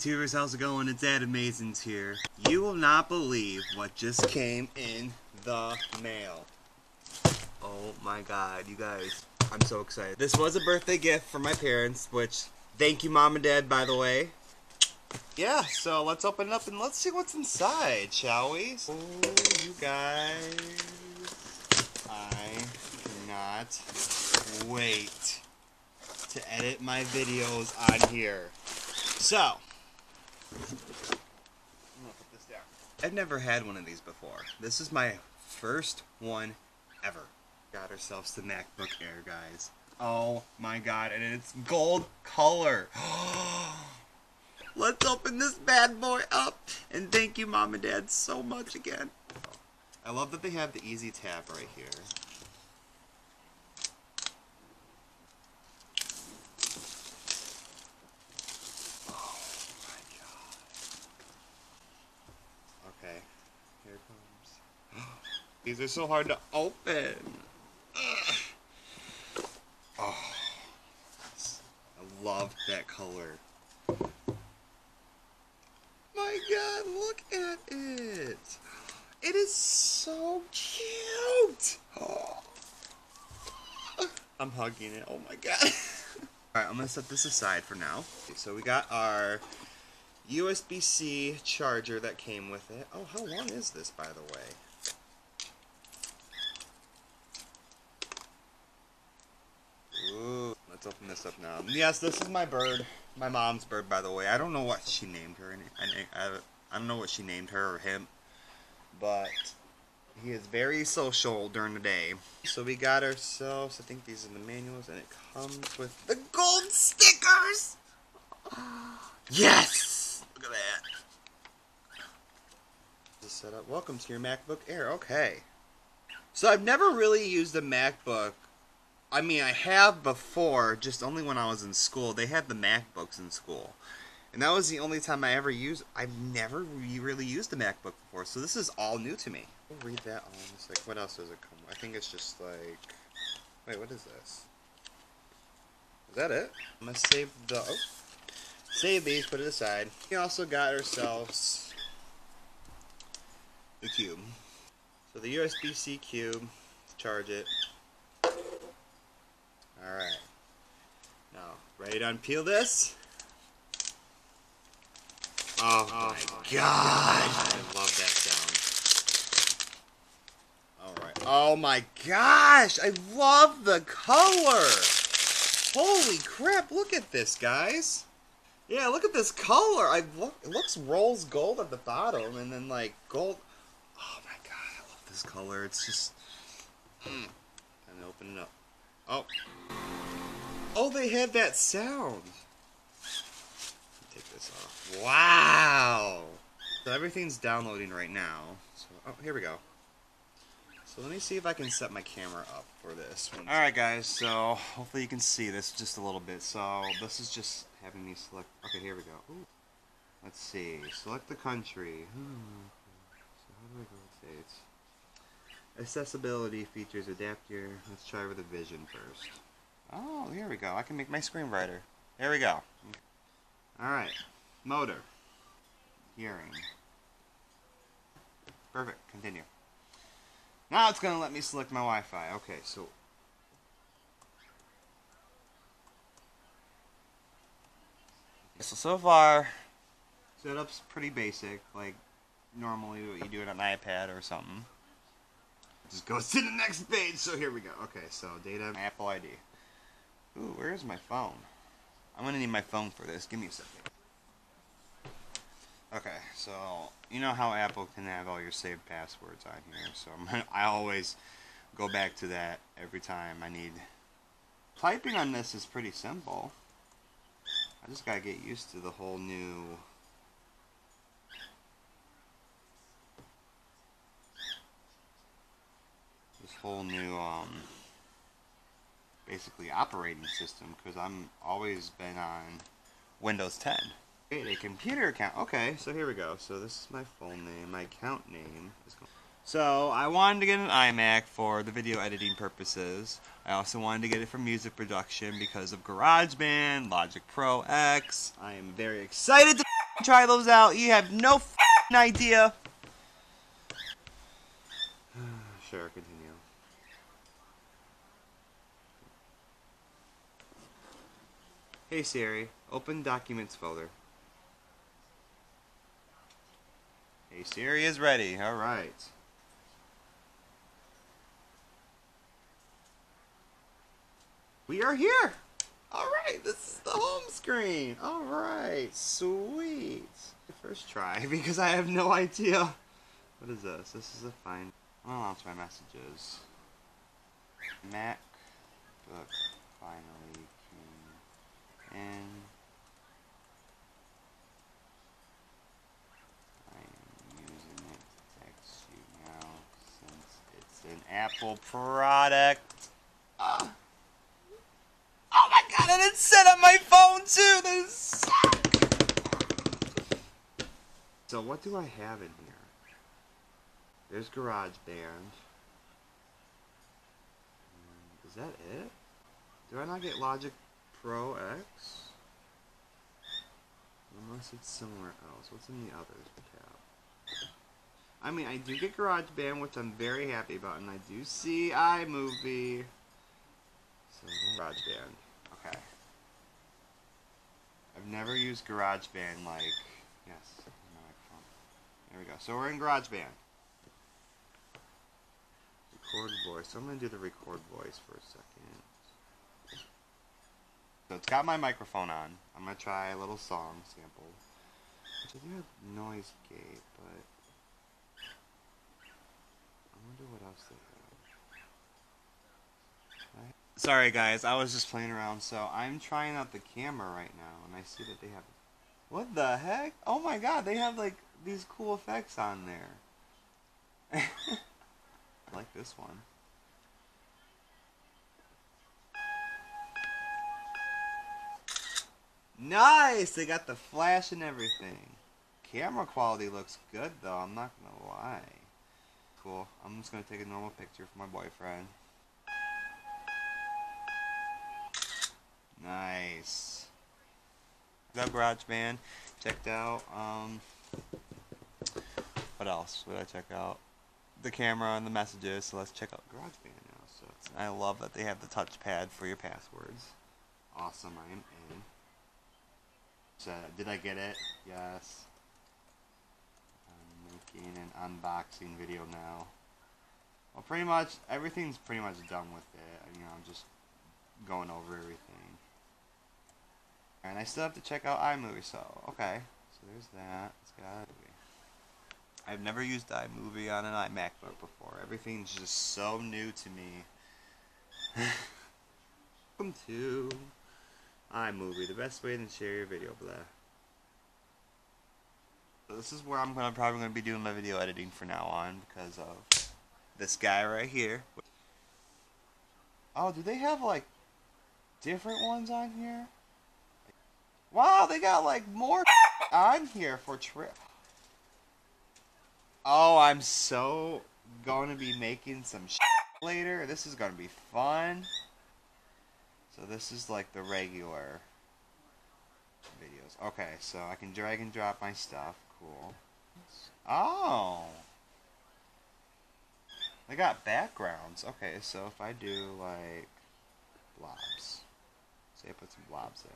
YouTubers, how's it going? It's Adamazings here. You will not believe what just came in the mail. Oh my god, you guys. I'm so excited. This was a birthday gift from my parents, which, thank you mom and dad, by the way. Yeah, so let's open it up and let's see what's inside, shall we? Oh, you guys. I cannot wait to edit my videos on here. So, I'm gonna put this down. I've never had one of these before. This is my first one ever. Got ourselves the MacBook Air, guys. Oh my god, and it's gold color. Let's open this bad boy up. And thank you, Mom and Dad, so much again. I love that they have the easy tab right here. Oh my god. Okay, here it comes. These are so hard to open. Ugh. Oh, I love that color. My god, look at it. It is so cute. Oh. I'm hugging it. Oh my god. Alright, I'm going to set this aside for now. Okay, so we got our USB-C charger that came with it. Oh, how long is this, by the way? This up now. Yes, this is my bird. My mom's bird, by the way. I don't know what she named her. I don't know what she named her or him. But he is very social during the day. So we got ourselves, I think these are the manuals, and it comes with the gold stickers! Yes! Look at that. Just set up. Welcome to your MacBook Air. Okay. So I've never really used a MacBook. I mean, I have before, just only when I was in school. They had the MacBooks in school. And that was the only time I ever used. I've never really used a MacBook before, so this is all new to me. I'll read that. It's like, what else does it come? with? I think it's just like. Wait, what is this? Is that it? I'm gonna save the. Oh, save these. Put it aside. We also got ourselves the cube. So the USB-C cube. Charge it. All right. Now, ready to unpeel this? Oh, oh my gosh! I love that sound. Alright. Oh my gosh! I love the color! Holy crap, look at this, guys! Yeah, look at this color! I look, It looks rose gold at the bottom, and then, like, gold... Oh my god, I love this color. It's just... Mm. And open it up. Oh. Oh, they have that sound! take this off. Wow! So everything's downloading right now. So, oh, here we go. So let me see if I can set my camera up for this. One. Alright guys, so hopefully you can see this just a little bit. So this is just having me select... Okay, here we go. Ooh. Let's see. Select the country. Hmm. So how do I go States? Accessibility features, adapt your... Let's try with the vision first. Oh, here we go. I can make my screen brighter. There we go. Alright. Motor. Hearing. Perfect. Continue. Now it's going to let me select my Wi-Fi. Okay, so... So, so far, setup's pretty basic, like normally what you do it on an iPad or something. Just goes to the next page, so here we go. Okay, so data, Apple ID. Ooh, where's my phone? I'm gonna need my phone for this. Give me a second. Okay, so you know how Apple can have all your saved passwords on here, so gonna, I always go back to that every time I need. Typing on this is pretty simple. I just gotta get used to the whole new. This whole new um basically operating system because I'm always been on Windows 10. Create a computer account. Okay, so here we go. So this is my full name. My account name. So I wanted to get an iMac for the video editing purposes. I also wanted to get it for music production because of GarageBand, Logic Pro X. I am very excited to try those out. You have no idea. sure. Hey Siri, open Documents folder. Hey Siri is ready. All right. We are here. All right, this is the home screen. All right, sweet. First try because I have no idea. What is this? This is a fine. I'll launch my messages. MacBook finally in. I am using it you now since it's an Apple product. Uh. Oh my god, and it's set on my phone too! This So what do I have in here? There's GarageBand. Is that it? Do I not get Logic Pro X? Unless it's somewhere else. What's in the others tab? I mean, I do get GarageBand, which I'm very happy about, and I do see iMovie. So, GarageBand. Okay. I've never used GarageBand like... Yes, There we go. So we're in GarageBand. Record voice. So I'm going to do the record voice for a second. So it's got my microphone on. I'm going to try a little song sample. Which I do have noise gate, but... I wonder what else they have. Sorry guys, I was just playing around. So I'm trying out the camera right now, and I see that they have... What the heck? Oh my god, they have like these cool effects on there. like this one. Nice! They got the flash and everything. Camera quality looks good though, I'm not gonna lie. Cool. I'm just gonna take a normal picture for my boyfriend. Nice. Got GarageBand. Checked out. Um, what else would I check out? The camera and the messages. So let's check out GarageBand now. So I love that they have the touchpad for your passwords. Awesome. I am. So did I get it? Yes. I'm making an unboxing video now. Well, pretty much everything's pretty much done with it. You know, I'm just going over everything. And I still have to check out iMovie, so okay. So there's that. Out of. I've never used iMovie on an iMacBook before. Everything's just so new to me. Welcome to iMovie, the best way to share your video, blah. This is where I'm gonna probably gonna be doing my video editing from now on because of this guy right here. Oh, do they have like different ones on here? Wow, they got like more on here for trip. Oh, I'm so going to be making some later. This is going to be fun. So this is like the regular videos. Okay, so I can drag and drop my stuff. Cool. Oh. I got backgrounds. Okay, so if I do like blobs. Say I put some blobs in.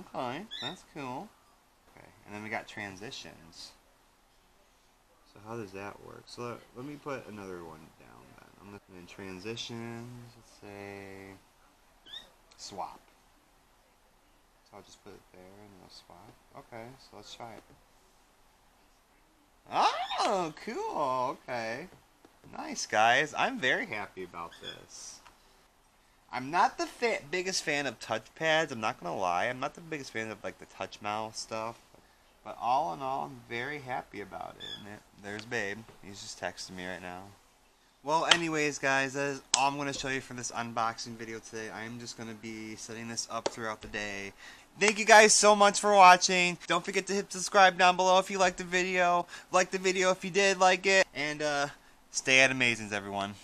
Okay, that's cool. Okay, and then we got transitions. So how does that work? So let, let me put another one down then. I'm looking in transitions, let's say swap. So I'll just put it there and it'll swap. Okay, so let's try it. Oh, cool. Okay. Nice, guys. I'm very happy about this. I'm not the fa biggest fan of touchpads. I'm not gonna lie. I'm not the biggest fan of like the touch mouse stuff. But all in all, I'm very happy about it. And it, there's Babe. He's just texting me right now. Well, anyways, guys, that is all I'm going to show you for this unboxing video today. I am just going to be setting this up throughout the day. Thank you guys so much for watching. Don't forget to hit subscribe down below if you liked the video. Like the video if you did like it. And, uh, stay Adamazings, everyone.